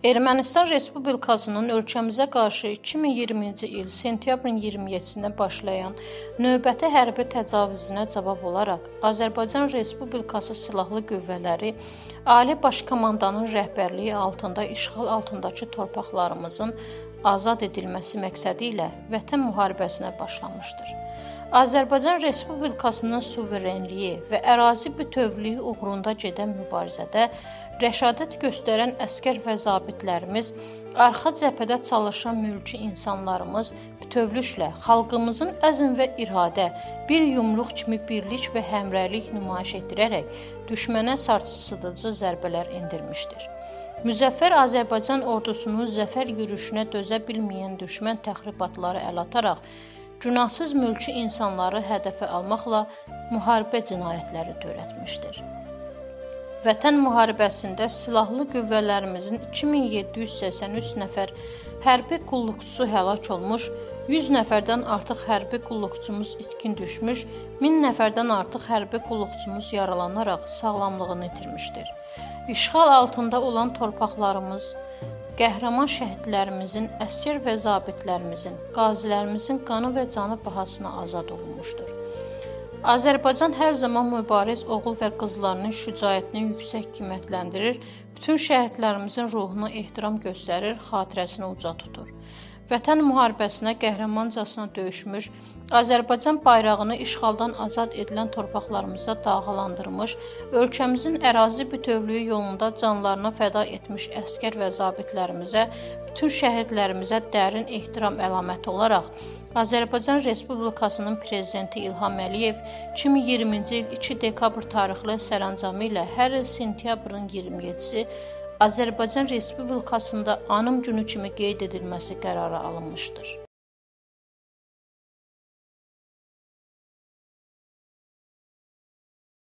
Ermənistan Respublikasının ölkəmizə qarşı 2020-ci il sentyabrın 27-də başlayan növbəti hərbi təcavüzünə cavab olaraq Azərbaycan Respublikası Silahlı Qüvvələri Ali Baş Komandanın rəhbərliyi altında işğal altındakı torpaqlarımızın azad edilməsi məqsədi ilə Vətən müharibəsinə başlamışdır. Azərbaycan Respublikasının suverenliyi və ərazi bütövlüyü uğrunda gedən mübarizədə rəşadət göstərən əskər və zabitlərimiz, arxa cəbhədə çalışan mülki insanlarımız bütövlüklə xalqımızın əzm və iradə, bir yumruq kimi birlik və həmrəylik nümayiş etdirərək düşmənə sarsıdıcı zərbələr endirmişdir. Müzəffər Azərbaycan ordusunun zəfər yürüşünə dözə bilməyən düşmən təxribatları əl ataraq günahsız mülki insanları hədəfə almaqla müharibə cinayətləri törətmişdir. Vətən müharibəsində silahlı qüvvələrimizin 2783 nəfər hərbi qulluqçusu həlak olmuş, 100 nəfərdən artıq hərbi qulluqçumuz itkin düşmüş, 1000 nəfərdən artıq hərbi qulluqçumuz yaralanaraq sağlamlığını itirmişdir. İşğal altında olan torpaqlarımız qəhrəman şəhidlərimizin, əskər və zabitlərimizin, qazilərimizin qanı və canı bahasına azad olunmuşdur. Azərbaycan hər zaman mübariz oğul və qızlarının şücaətini yüksək qiymətləndirir, bütün şəhidlərimizin ruhuna ehtiram göstərir, xatirəsini uca tutur. Vətən müharibəsinə qəhrəmancasına döyüşmüş, Azərbaycan bayrağını işğaldan azad edilən torpaqlarımıza dağılandırmış, ölkəmizin ərazi bütövlüyü yolunda canlarına fəda etmiş əskər və zabitlərimizə, bütün şəhidlərimizə dərin ehtiram əlaməti olaraq Azərbaycan Respublikasının prezidenti İlham Əliyev 2020-ci il 2 dekabr tarixli sərəncamı ilə hər il sentyabrın 27-si Azərbaycan Respublikasında Anım Günü kimi qeyd edilməsi qərarı alınmışdır.